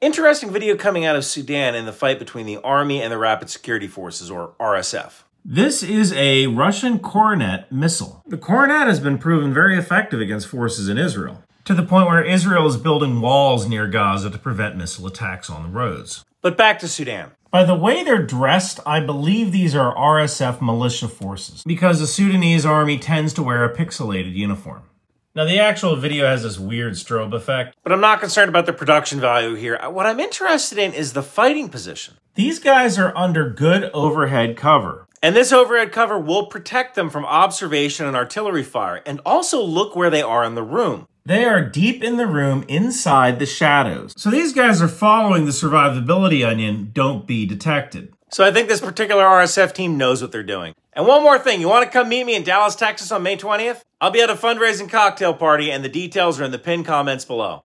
Interesting video coming out of Sudan in the fight between the Army and the Rapid Security Forces, or RSF. This is a Russian Kornet missile. The Kornet has been proven very effective against forces in Israel, to the point where Israel is building walls near Gaza to prevent missile attacks on the roads. But back to Sudan. By the way they're dressed, I believe these are RSF militia forces, because the Sudanese army tends to wear a pixelated uniform. Now, the actual video has this weird strobe effect, but I'm not concerned about the production value here. What I'm interested in is the fighting position. These guys are under good overhead cover. And this overhead cover will protect them from observation and artillery fire. And also look where they are in the room. They are deep in the room inside the shadows. So these guys are following the survivability onion, don't be detected. So I think this particular RSF team knows what they're doing. And one more thing, you want to come meet me in Dallas, Texas on May 20th? I'll be at a fundraising cocktail party and the details are in the pinned comments below.